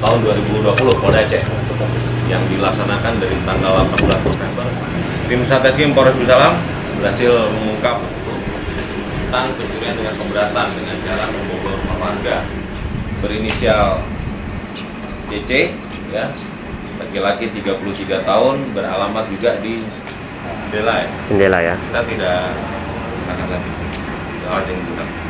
tahun 2020 Polda Aceh yang dilaksanakan dari tanggal 18 November. Tim Satreskrim Polres Busalam berhasil mengungkap tentang pencurian dengan keberatan dengan cara membobol rumah warga berinisial CC ya laki-laki 33 tahun beralamat juga di Dela ya. Jendela ya. Kita tidak akan lagi soal yang bukan.